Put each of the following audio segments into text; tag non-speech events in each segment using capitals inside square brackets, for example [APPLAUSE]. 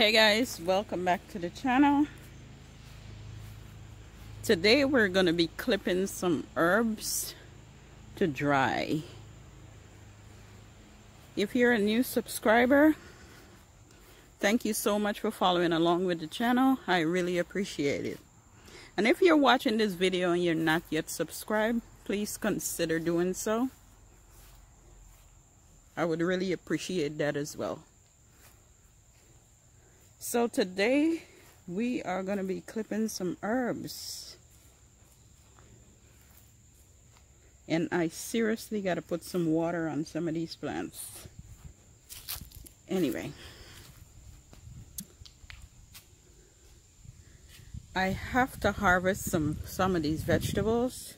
hey guys. Welcome back to the channel. Today we're going to be clipping some herbs to dry. If you're a new subscriber thank you so much for following along with the channel. I really appreciate it. And if you're watching this video and you're not yet subscribed please consider doing so. I would really appreciate that as well so today we are going to be clipping some herbs. And I seriously got to put some water on some of these plants. Anyway. I have to harvest some, some of these vegetables.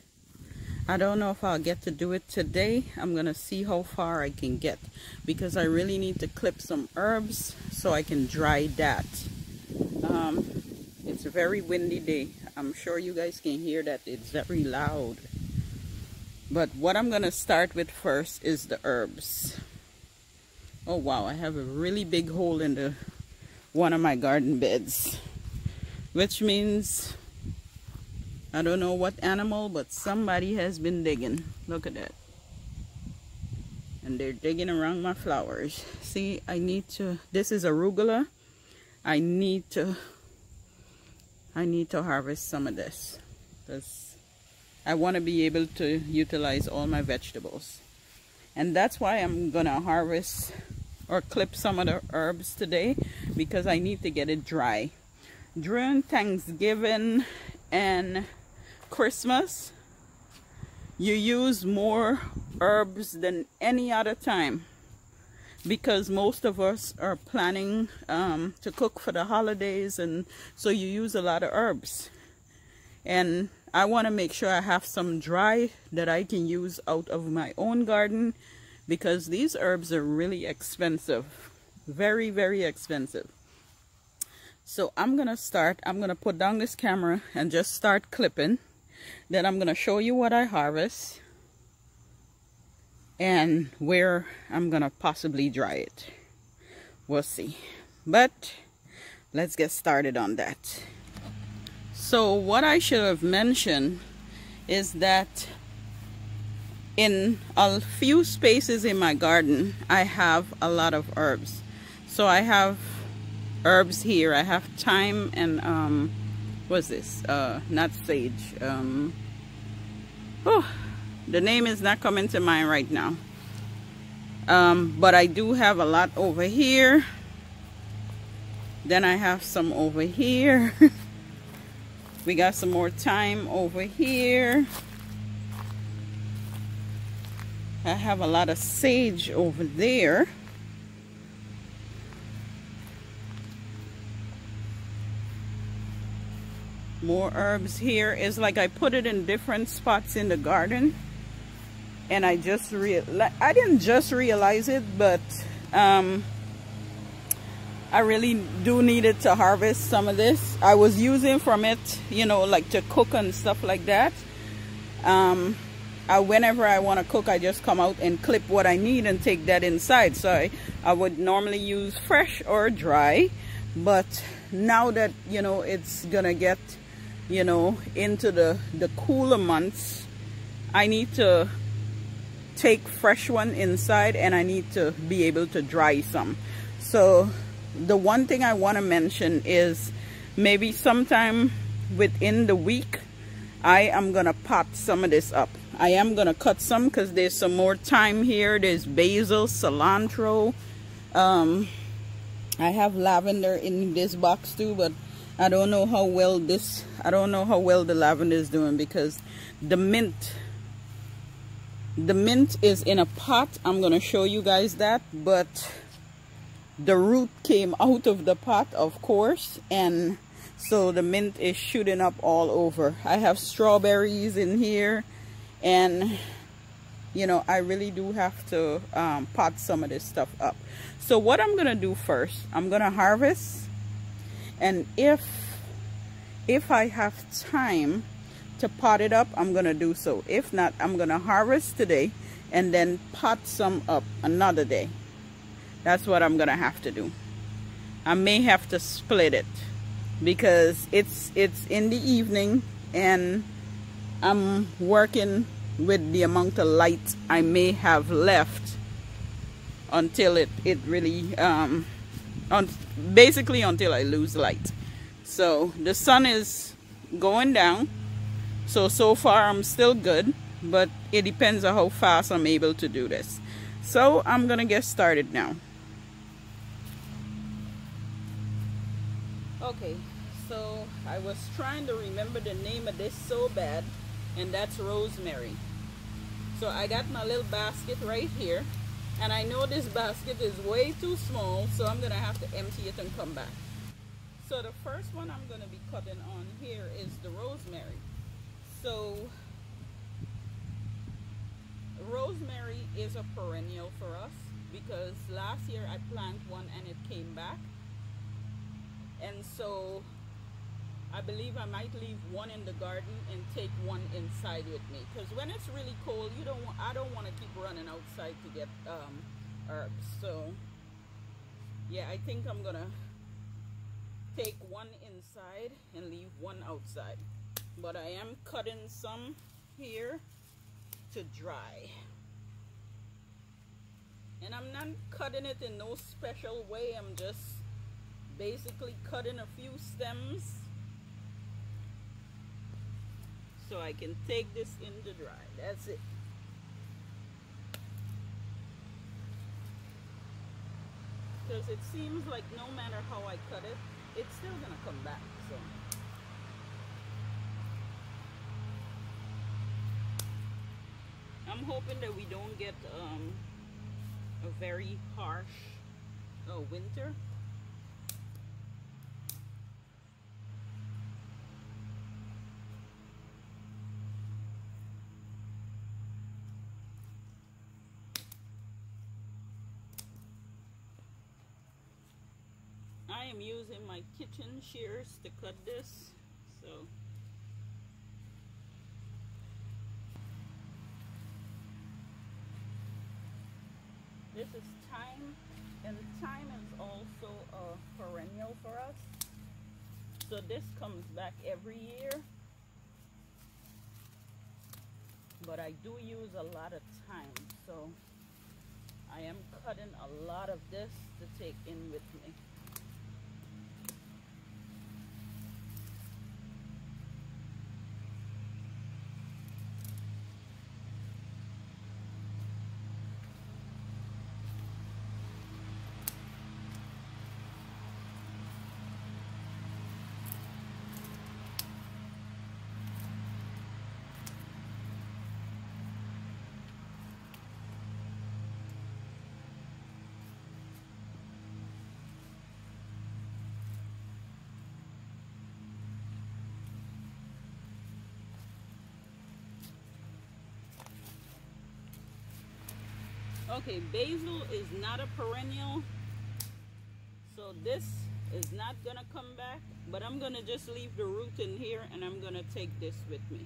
I don't know if I'll get to do it today. I'm going to see how far I can get because I really need to clip some herbs so I can dry that. Um, it's a very windy day. I'm sure you guys can hear that. It's very loud. But what I'm going to start with first is the herbs. Oh wow, I have a really big hole in the one of my garden beds. Which means I don't know what animal, but somebody has been digging. Look at that. And they're digging around my flowers. See, I need to, this is arugula. I need to, I need to harvest some of this. Because I want to be able to utilize all my vegetables. And that's why I'm going to harvest or clip some of the herbs today. Because I need to get it dry. During Thanksgiving and Christmas, you use more herbs than any other time because most of us are planning um, to cook for the holidays and so you use a lot of herbs. And I want to make sure I have some dry that I can use out of my own garden because these herbs are really expensive very very expensive. So I'm gonna start I'm gonna put down this camera and just start clipping then I'm going to show you what I harvest and where I'm going to possibly dry it. We'll see. But let's get started on that. So what I should have mentioned is that in a few spaces in my garden, I have a lot of herbs. So I have herbs here. I have thyme and um, what's this? Uh, not sage. Um, oh, the name is not coming to mind right now. Um, but I do have a lot over here. Then I have some over here. [LAUGHS] we got some more thyme over here. I have a lot of sage over there. More herbs here. Is like I put it in different spots in the garden and I just real I didn't just realize it but um, I really do need it to harvest some of this. I was using from it you know like to cook and stuff like that. Um, I, whenever I want to cook I just come out and clip what I need and take that inside. So I, I would normally use fresh or dry but now that you know it's gonna get you know into the the cooler months I need to take fresh one inside and I need to be able to dry some. So the one thing I want to mention is maybe sometime within the week I am gonna pot some of this up. I am gonna cut some because there's some more thyme here. There's basil cilantro um, I have lavender in this box too but I don't know how well this I don't know how well the lavender is doing because the mint the mint is in a pot. I'm gonna show you guys that but the root came out of the pot of course and so the mint is shooting up all over. I have strawberries in here and you know I really do have to um, pot some of this stuff up. So what I'm gonna do first I'm gonna harvest and if if I have time to pot it up I'm gonna do so. If not I'm gonna harvest today and then pot some up another day. That's what I'm gonna have to do. I may have to split it because it's it's in the evening and I'm working with the amount of light I may have left until it it really um on basically until I lose light. So the sun is going down. So so far I'm still good but it depends on how fast I'm able to do this. So I'm gonna get started now. Okay so I was trying to remember the name of this so bad and that's rosemary. So I got my little basket right here and I know this basket is way too small so I'm gonna have to empty it and come back. So the first one I'm gonna be cutting on here is the rosemary. So rosemary is a perennial for us because last year I planted one and it came back. And so I believe I might leave one in the garden and take one inside with me. Because when it's really cold you don't want, I don't want to keep running outside to get um, herbs so yeah I think I'm gonna take one inside and leave one outside. But I am cutting some here to dry. And I'm not cutting it in no special way. I'm just basically cutting a few stems so I can take this in the dry. That's it. Because it seems like no matter how I cut it it's still gonna come back so. I'm hoping that we don't get um, a very harsh uh, winter. I am using my kitchen shears to cut this so This is thyme, and thyme is also a perennial for us. So this comes back every year. But I do use a lot of thyme, so I am cutting a lot of this to take in with me. Okay, basil is not a perennial. So this is not gonna come back, but I'm gonna just leave the root in here and I'm gonna take this with me.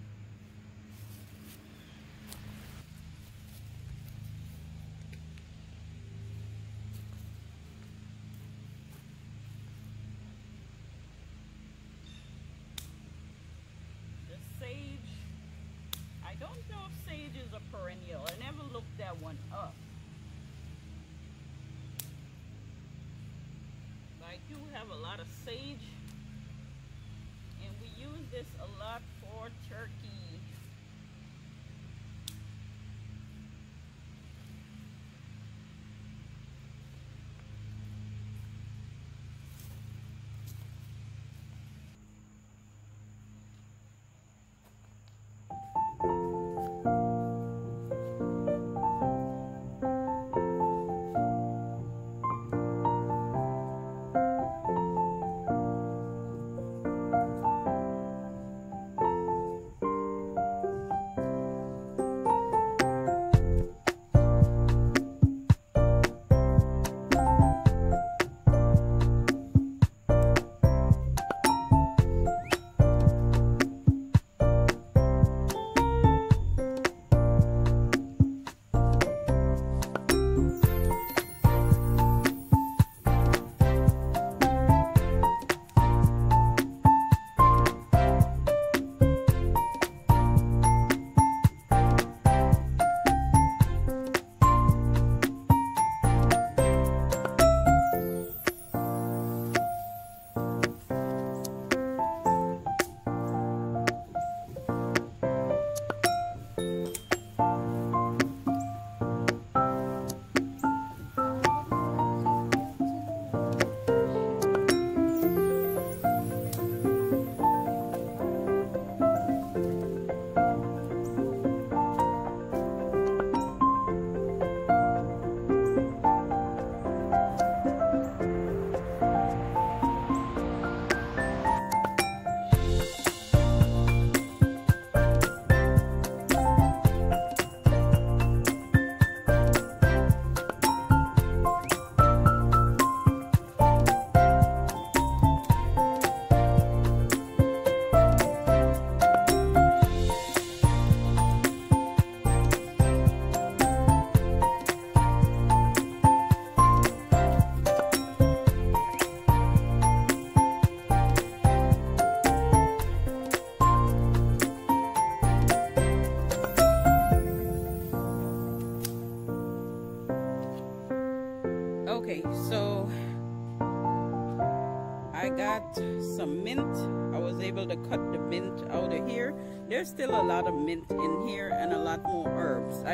The sage, I don't know if sage is a perennial. I never looked that one up. I do have a lot of sage and we use this a lot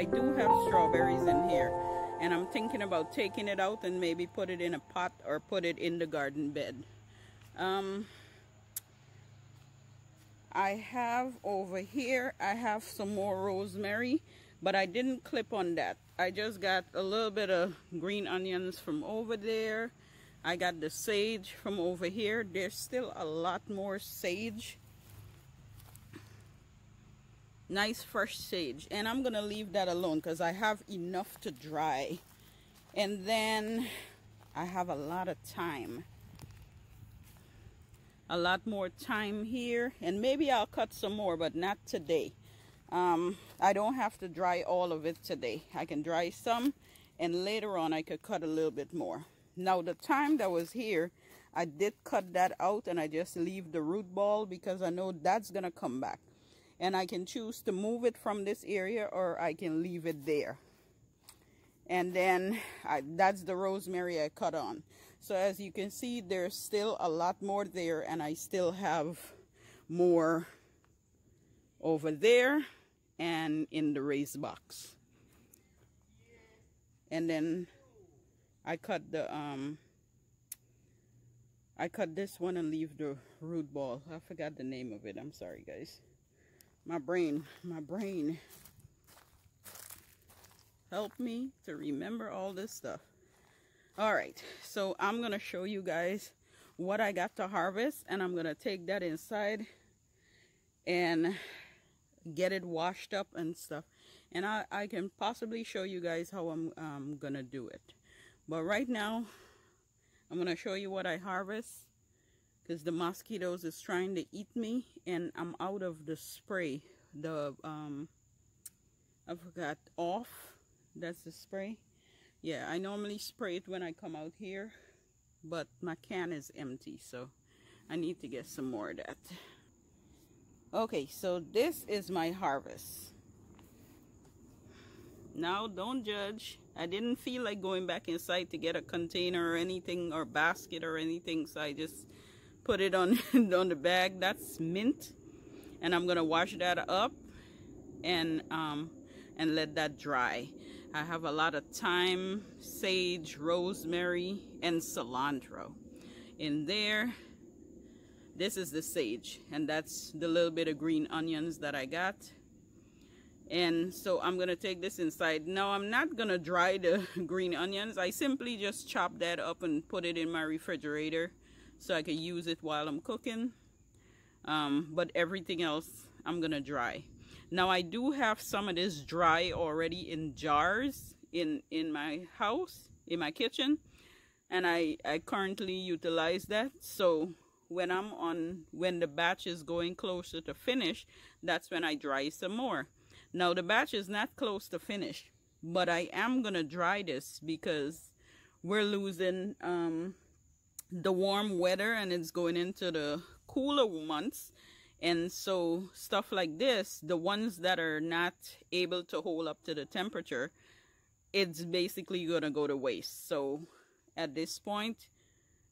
I do have strawberries in here. And I'm thinking about taking it out and maybe put it in a pot or put it in the garden bed. Um, I have over here, I have some more rosemary, but I didn't clip on that. I just got a little bit of green onions from over there. I got the sage from over here. There's still a lot more sage. Nice fresh sage. And I'm to leave that alone because I have enough to dry. And then I have a lot of thyme a lot more thyme here and maybe I'll cut some more but not today. Um, I don't have to dry all of it today. I can dry some and later on I could cut a little bit more. Now the thyme that was here I did cut that out and I just leave the root ball because I know that's gonna come back and I can choose to move it from this area or I can leave it there. And then I, that's the rosemary I cut on. So as you can see there's still a lot more there and I still have more over there and in the raised box. And then I cut the um I cut this one and leave the root ball. I forgot the name of it. I'm sorry guys my brain my brain help me to remember all this stuff. All right, so I'm going to show you guys what I got to harvest and I'm going to take that inside and get it washed up and stuff. And I, I can possibly show you guys how I'm um, going to do it. But right now, I'm going to show you what I harvest because the mosquitoes is trying to eat me and I'm out of the spray. The, um, I forgot, off. That's the spray. Yeah I normally spray it when I come out here but my can is empty so I need to get some more of that. Okay so this is my harvest. Now don't judge. I didn't feel like going back inside to get a container or anything or basket or anything so I just put it on [LAUGHS] on the bag that's mint and I'm gonna wash that up and um and let that dry I have a lot of thyme, sage, rosemary, and cilantro. In there, this is the sage, and that's the little bit of green onions that I got. And so I'm going to take this inside. Now, I'm not going to dry the [LAUGHS] green onions. I simply just chop that up and put it in my refrigerator so I can use it while I'm cooking. Um, but everything else, I'm going to dry. Now I do have some of this dry already in jars in, in my house, in my kitchen. And I, I currently utilize that. So when I'm on, when the batch is going closer to finish, that's when I dry some more. Now the batch is not close to finish, but I am going to dry this because we're losing um, the warm weather and it's going into the cooler months and so stuff like this, the ones that are not able to hold up to the temperature, it's basically to go to waste. So at this point,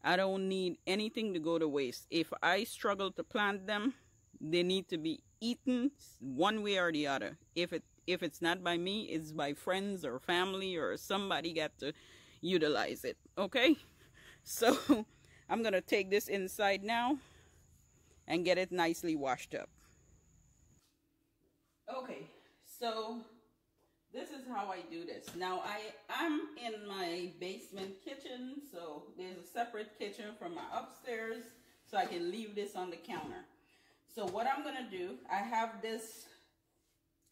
I don't need anything to go to waste. If I struggle to plant them, they need to be eaten one way or the other. If it if it's not by me, it's by friends or family or somebody got to utilize it. Okay? So [LAUGHS] I'm going to take this inside now and get it nicely washed up. Okay, so this is how I do this. Now I am in my basement kitchen, so there's a separate kitchen from my upstairs, so I can leave this on the counter. So what I'm gonna do, I have this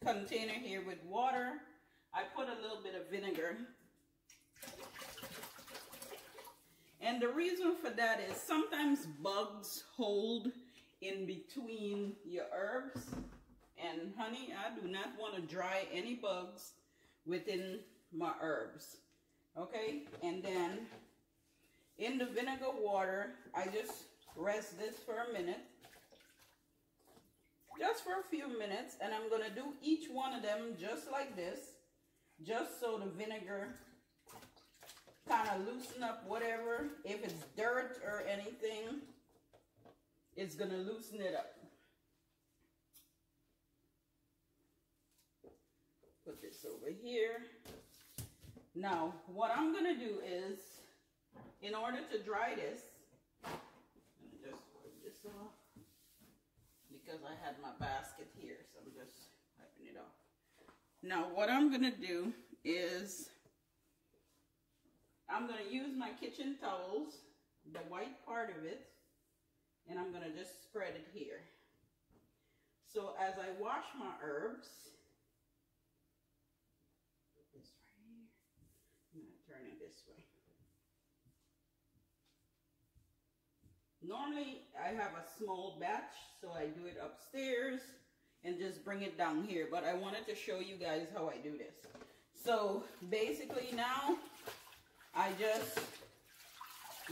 container here with water. I put a little bit of vinegar. The reason for that is sometimes bugs hold in between your herbs. And honey, I do not want to dry any bugs within my herbs. Okay, and then in the vinegar water, I just rest this for a minute. Just for a few minutes. And I'm going to do each one of them just like this. Just so the vinegar kind of loosen up whatever. If it's dirt or anything, it's gonna loosen it up. Put this over here. Now, what I'm gonna do is, in order to dry this, just wipe this off because I had my basket here, so I'm just wiping it off. Now, what I'm gonna do is, I'm gonna use my kitchen towels, the white part of it, and I'm gonna just spread it here. So as I wash my herbs, this right here, I'm gonna turn it this way. Normally I have a small batch, so I do it upstairs and just bring it down here. But I wanted to show you guys how I do this. So basically now I just,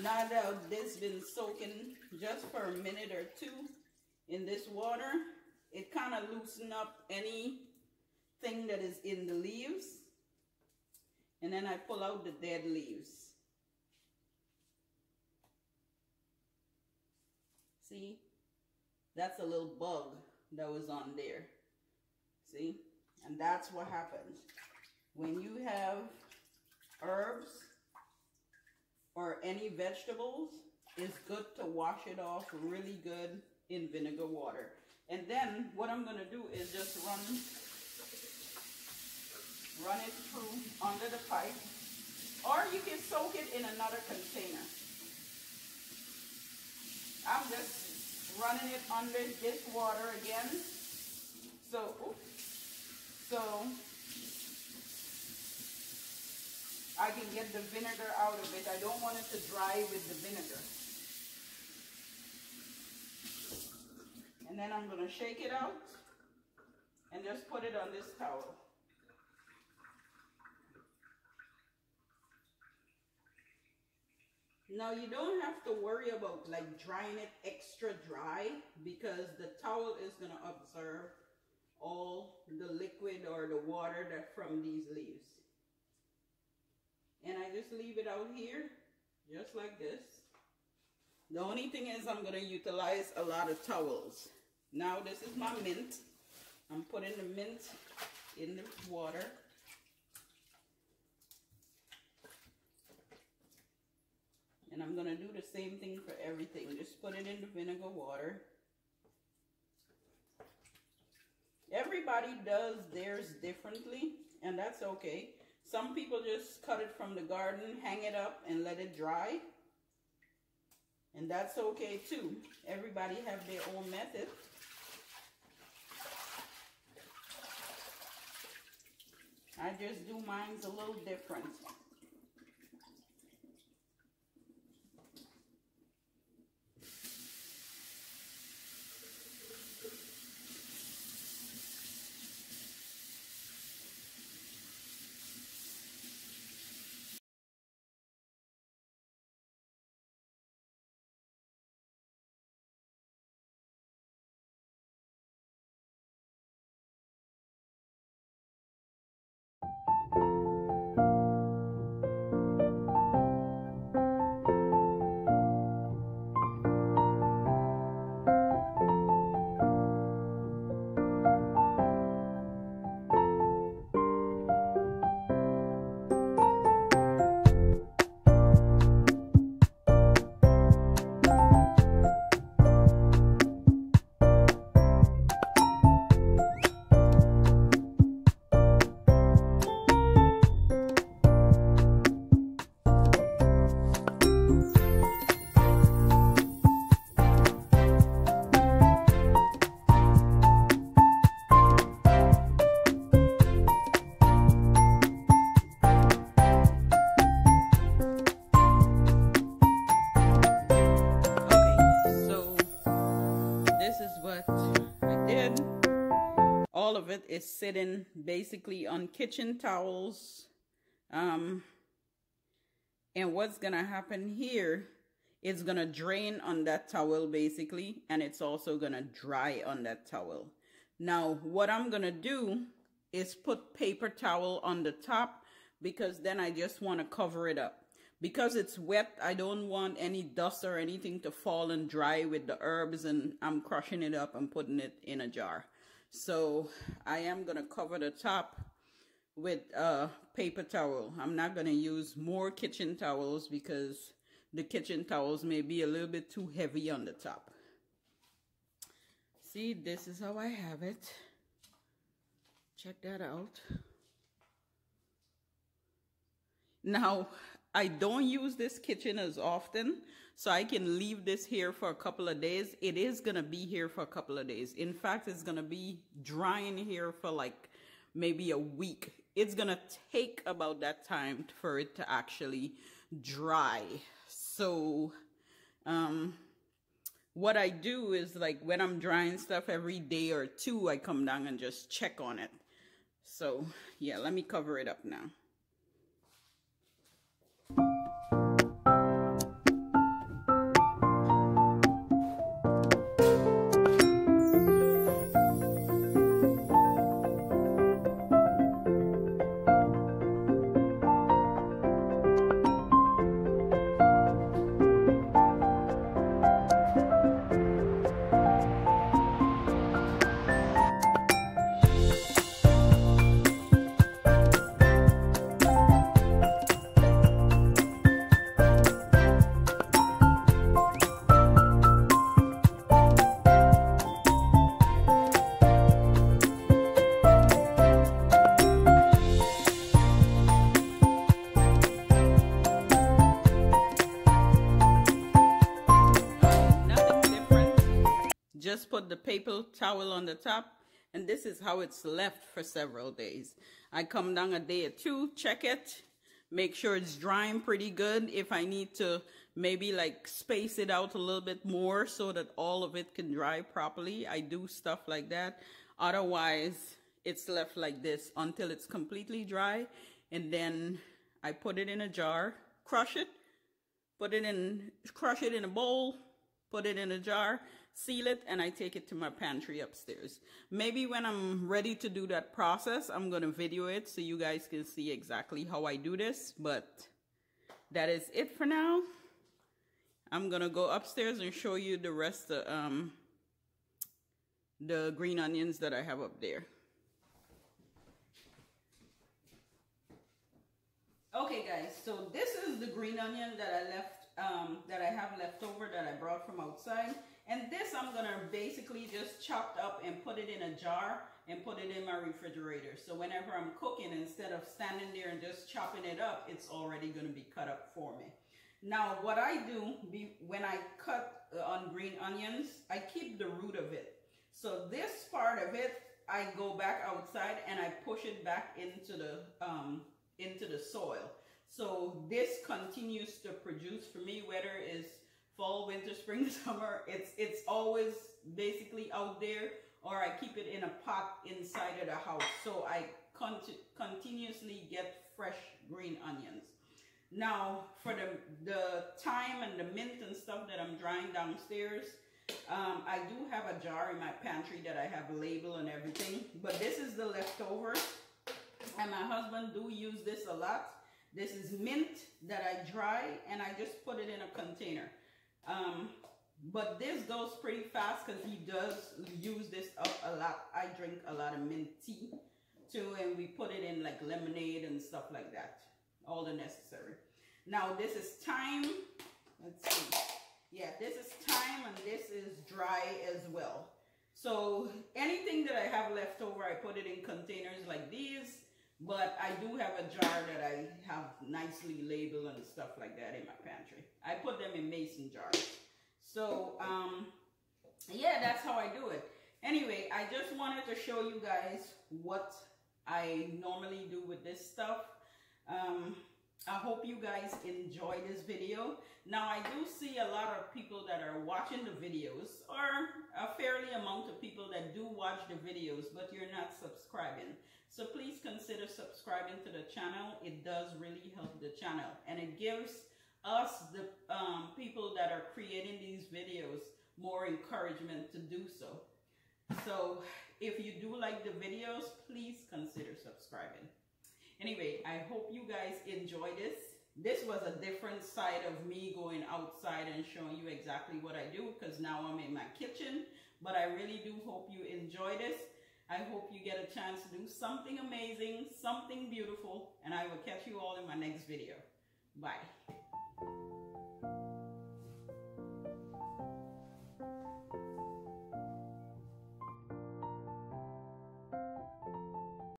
now that this been soaking just for a minute or two in this water, it kind of loosen up anything that is in the leaves. And then I pull out the dead leaves. See? That's a little bug that was on there. See? And that's what happens. When you have herbs or any vegetables, it's good to wash it off really good in vinegar water. And then what I'm going to do is just run run it through under the pipe. Or you can soak it in another container. I'm just running it under this water again. So, oops, so I can get the vinegar out of it. I don't want it to dry with the vinegar. And then I'm going to shake it out and just put it on this towel. Now you don't have to worry about like drying it extra dry because the towel is going to absorb all the liquid or the water that from these leaves. And I just leave it out here just like this. The only thing is I'm going to utilize a lot of towels. Now this is my mint. I'm putting the mint in the water. And I'm going to do the same thing for everything. Just put it in the vinegar water. Everybody does theirs differently, and that's okay. Some people just cut it from the garden, hang it up, and let it dry. And that's okay too. Everybody have their own method. I just do mine's a little different. Is sitting basically on kitchen towels. Um, and what's going to happen here it's going to drain on that towel basically and it's also going to dry on that towel now what i'm going to do is put paper towel on the top because then i just want to cover it up because it's wet, I don't want any dust or anything to fall and dry with the herbs and I'm crushing it up and putting it in a jar. So I am going to cover the top with a paper towel. I'm not going to use more kitchen towels because the kitchen towels may be a little bit too heavy on the top. See, this is how I have it. Check that out. Now, I don't use this kitchen as often, so I can leave this here for a couple of days. It is going to be here for a couple of days. In fact, it's going to be drying here for like maybe a week. It's going to take about that time for it to actually dry. So, um, what I do is like when I'm drying stuff every day or two, I come down and just check on it. So, yeah, let me cover it up now. The paper towel on the top and this is how it's left for several days. I come down a day or two, check it, make sure it's drying pretty good. If I need to maybe like space it out a little bit more so that all of it can dry properly, I do stuff like that. Otherwise, it's left like this until it's completely dry and then I put it in a jar, crush it, put it in, crush it in a bowl, put it in a jar, seal it, and I take it to my pantry upstairs. Maybe when I'm ready to do that process, I'm going to video it so you guys can see exactly how I do this. But that is it for now. I'm going to go upstairs and show you the rest of um, the green onions that I have up there. Okay guys, so this is the green onion that I left um, that I have left over that I brought from outside. And this I'm gonna basically just chop up and put it in a jar and put it in my refrigerator. So whenever I'm cooking, instead of standing there and just chopping it up, it's already gonna be cut up for me. Now what I do be, when I cut uh, on green onions, I keep the root of it. So this part of it, I go back outside and I push it back into the, um, into the soil. So this continues to produce for me, whether it's fall, winter, spring, [LAUGHS] summer, it's, it's always basically out there or I keep it in a pot inside of the house. So I cont continuously get fresh green onions. Now, for the, the thyme and the mint and stuff that I'm drying downstairs, um, I do have a jar in my pantry that I have a label and everything. But this is the leftover. And my husband do use this a lot. This is mint that I dry and I just put it in a container. Um, but this goes pretty fast because he does use this up a lot. I drink a lot of mint tea too and we put it in like lemonade and stuff like that. All the necessary. Now this is thyme. Let's see. Yeah, this is thyme and this is dry as well. So anything that I have left over, I put it in containers like these but I do have a jar that I have nicely labeled and stuff like that in my pantry. I put them in mason jars. So, um, yeah, that's how I do it. Anyway, I just wanted to show you guys what I normally do with this stuff. Um, I hope you guys enjoy this video. Now, I do see a lot of people that are watching the videos, or a fairly amount of people that do watch the videos, but you're not subscribing. So please consider subscribing to the channel. It does really help the channel, and it gives us, the um, people that are creating these videos, more encouragement to do so. So if you do like the videos, please consider subscribing. Anyway, I hope you guys enjoy this. this was a different side of me going outside and showing you exactly what I do because now I'm in my kitchen. But I really do hope you enjoy this. I hope you get a chance to do something amazing, something beautiful, and I will catch you all in my next video. Bye.